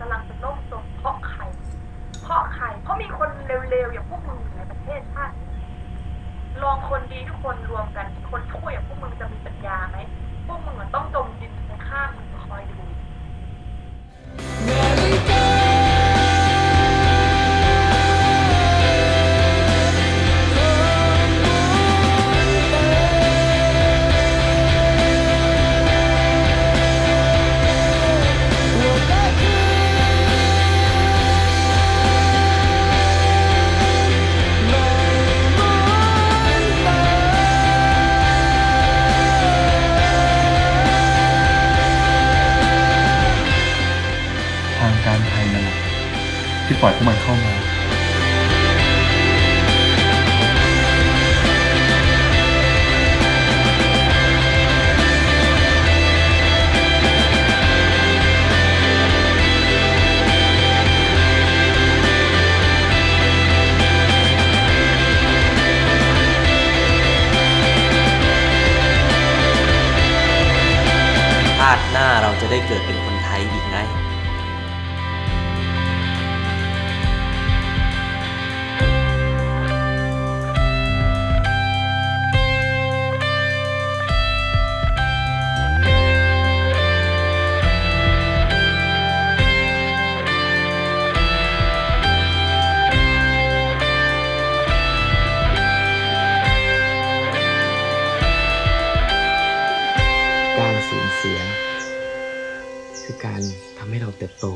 กำลังจะล่มจมเพราะใคร เพราะใคร เพราะมีคนเร็วๆอย่างพวกมึงอยู่ในประเทศชาติลองคนดีทุกคนรวมกัน คนชั่วอย่างพวกมึงจะมีปัญญาไหม ที่ปล่อยพวกมันเข้ามาาติหน้าเราจะได้เกิดเป็นคนีย คือการทำให้เราเติบโต